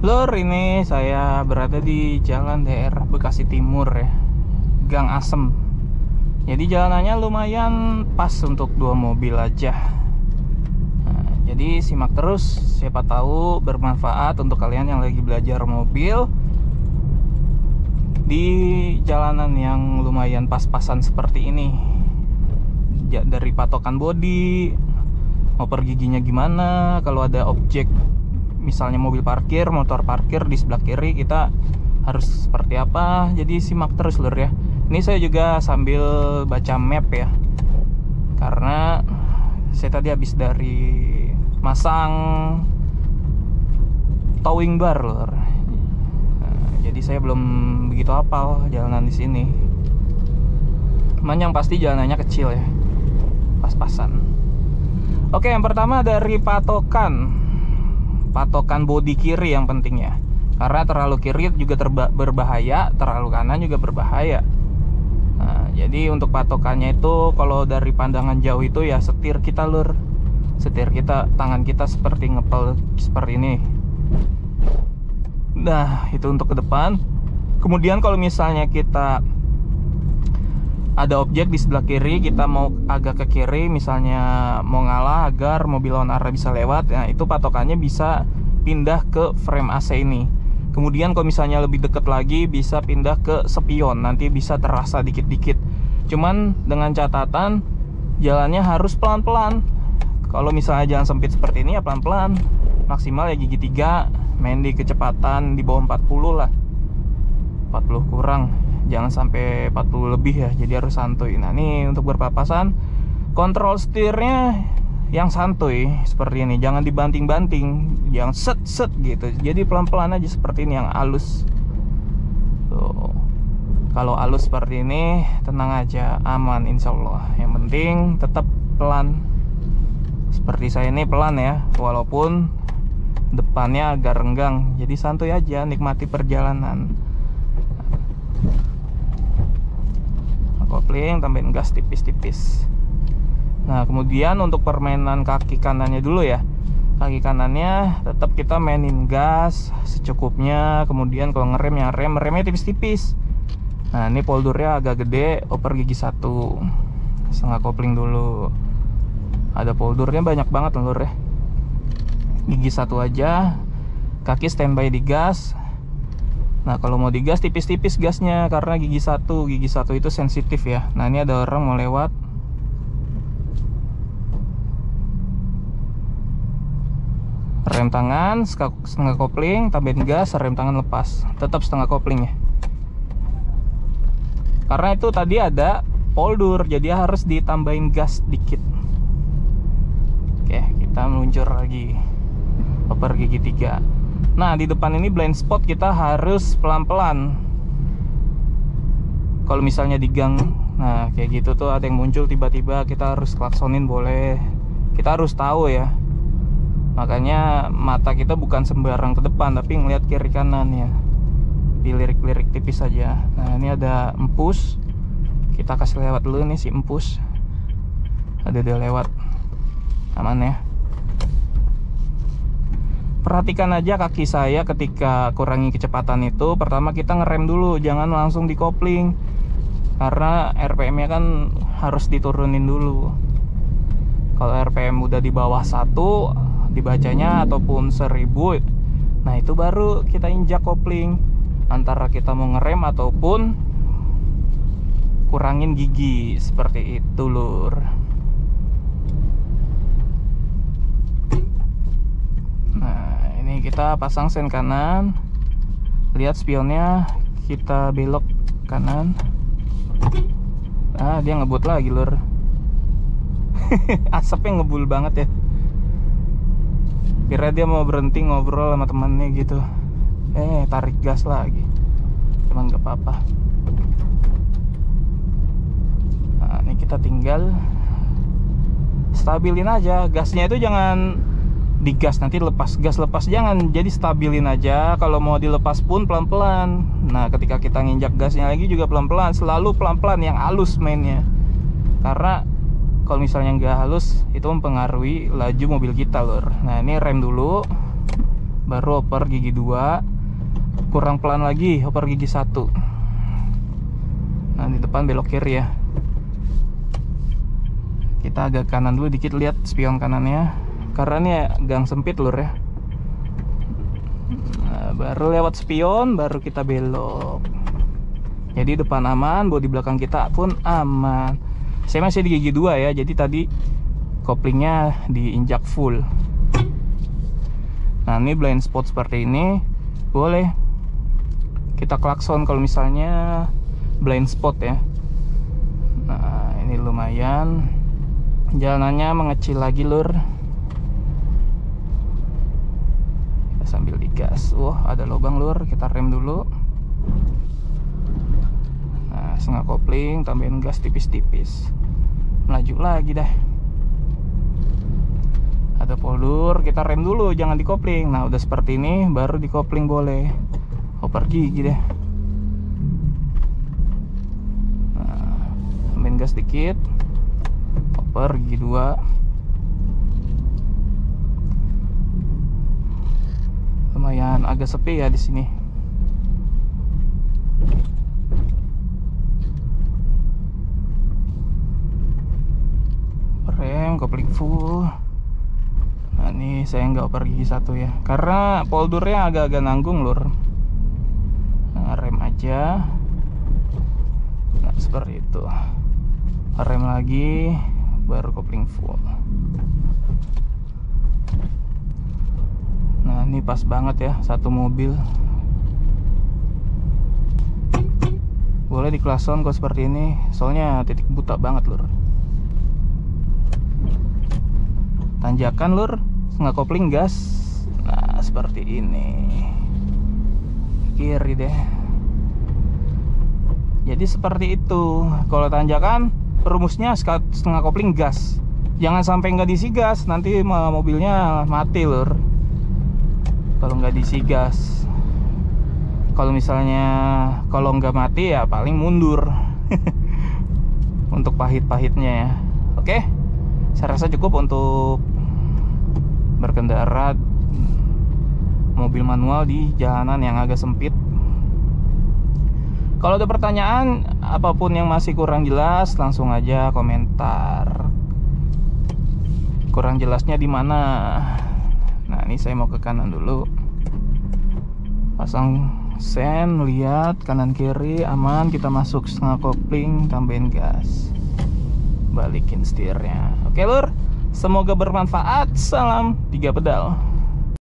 Lur, ini saya berada di jalan daerah Bekasi Timur ya. Gang Asem. Jadi jalanannya lumayan pas untuk dua mobil aja. Nah, Jadi simak terus Siapa tahu bermanfaat untuk kalian yang lagi belajar mobil Di jalanan yang lumayan pas-pasan seperti ini. Dari patokan body Mau giginya gimana Kalau ada objek misalnya mobil parkir, motor parkir di sebelah kiri kita harus seperti apa. Jadi simak terus lur ya. Ini saya juga sambil baca map ya. Karena saya tadi habis dari masang towing bar lur. Nah, jadi saya belum begitu hafal jalanan di sini. Cuman yang pasti jalanannya kecil ya. Pas-pasan. Oke, yang pertama dari patokan patokan bodi kiri yang penting ya karena terlalu kiri juga berbahaya terlalu kanan juga berbahaya. Nah, jadi untuk patokannya itu kalau dari pandangan jauh itu ya setir kita lur. Setir kita tangan kita seperti ngepel seperti ini. Nah itu untuk ke depan. Kemudian kalau misalnya kita ada objek di sebelah kiri kita mau agak ke kiri misalnya mau ngalah agar mobil lawan arah bisa lewat. Nah itu patokannya bisa pindah ke frame AC ini. Kemudian kalau misalnya lebih dekat lagi bisa pindah ke spion. Nanti bisa terasa dikit-dikit. Cuman dengan catatan jalannya harus pelan-pelan. Kalau misalnya jalan sempit seperti ini ya pelan-pelan. Maksimal ya gigi 3 main di kecepatan di bawah 40 lah. 40 kurang jangan sampai 40 lebih ya jadi harus santuy. Nah ini untuk berpapasan kontrol setirnya yang santuy seperti ini. Jangan dibanting-banting jangan set-set gitu. Jadi pelan-pelan aja seperti ini yang halus. Tuh. Kalau halus seperti ini tenang aja aman insya Allah. Yang penting tetap pelan. Seperti saya ini pelan ya walaupun depannya agak renggang. Jadi santuy aja nikmati perjalanan kopling tambahin gas tipis-tipis. Nah kemudian untuk permainan kaki kanannya dulu ya. Kaki kanannya tetap kita mainin gas secukupnya kemudian kalau ngerem ya rem remnya tipis-tipis. Nah ini poldurnya agak gede oper gigi satu. Setengah kopling dulu. Ada poldurnya banyak banget lur ya. Gigi satu aja kaki standby di gas Nah kalau mau digas tipis-tipis gasnya karena gigi satu gigi satu itu sensitif ya. Nah ini ada orang mau lewat. Rem tangan setengah kopling, tambahin gas, rem tangan lepas, tetap setengah kopling ya. Karena itu tadi ada poldur, jadi harus ditambahin gas dikit. Oke, kita meluncur lagi. Oper gigi 3 Nah di depan ini blind spot kita harus pelan-pelan. Kalau misalnya di gang Nah kayak gitu tuh ada yang muncul tiba-tiba kita harus klaksonin boleh. Kita harus tahu ya. Makanya mata kita bukan sembarang ke depan Tapi ngeliat kiri kanan ya. Dilirik-lirik tipis saja Nah ini ada empus. Kita kasih lewat dulu nih si empus. Ada dia lewat. Aman ya perhatikan aja kaki saya ketika kurangi kecepatan itu. Pertama kita ngerem dulu jangan langsung di kopling karena RPM nya kan harus diturunin dulu. Kalau RPM udah di bawah satu dibacanya ataupun seribu nah itu baru kita injak kopling. Antara kita mau ngerem ataupun kurangin gigi seperti itu lur kita pasang sen kanan. Lihat spionnya kita belok kanan. Ah dia ngebut lagi lur. Asapnya ngebul banget ya. Kira dia mau berhenti ngobrol sama temannya gitu. Eh tarik gas lagi. Cuman gak apa-apa. Nah ini kita tinggal stabilin aja. Gasnya itu jangan digas nanti lepas gas lepas jangan jadi stabilin aja. Kalau mau dilepas pun pelan-pelan. Nah ketika kita nginjak gasnya lagi juga pelan-pelan selalu pelan-pelan yang halus mainnya. Karena kalau misalnya nggak halus itu mempengaruhi laju mobil kita lor nah ini rem dulu baru oper gigi 2 kurang pelan lagi oper gigi 1 nah di depan belok kiri ya. Kita agak kanan dulu dikit lihat spion kanannya karena ini gang sempit lur ya. Nah, baru lewat spion baru kita belok. Jadi depan aman bodi belakang kita pun aman. Saya masih di gigi 2 ya. Jadi tadi koplingnya diinjak full. Nah ini blind spot seperti ini. Boleh. Kita klakson kalau misalnya blind spot ya. Nah ini lumayan. Jalanannya mengecil lagi lur kita digas wah ada lubang lur kita rem dulu. Nah setengah kopling tambahin gas tipis-tipis. Melaju lagi dah. Ada poldur kita rem dulu jangan dikopling. Nah udah seperti ini baru dikopling boleh. Oper gigi deh. Nah, main gas dikit. Oper gigi dua agak sepi ya di sini. Rem kopling full. Nah ini saya nggak oper gigi satu ya. Karena poldurnya agak-agak nanggung lur. Nah, rem aja. Nah seperti itu. Rem lagi baru kopling full ini pas banget ya satu mobil. Boleh di klason kok seperti ini soalnya titik buta banget lur. Tanjakan lur. Nggak kopling gas. Nah seperti ini. Kiri deh. Jadi seperti itu. Kalau tanjakan rumusnya setengah kopling gas. Jangan sampai nggak diisi gas nanti mobilnya mati lur kalau nggak diisi gas kalau misalnya kalau nggak mati ya paling mundur. Untuk pahit-pahitnya ya. Oke saya rasa cukup untuk berkendara mobil manual di jalanan yang agak sempit. Kalau ada pertanyaan apa pun yang masih kurang jelas langsung aja komentar. Kurang jelasnya di mana ini saya mau ke kanan dulu. Pasang sen lihat kanan kiri aman. Kita masuk setengah kopling tambahin gas. Balikin setirnya. Oke lur. Semoga bermanfaat. Salam tiga pedal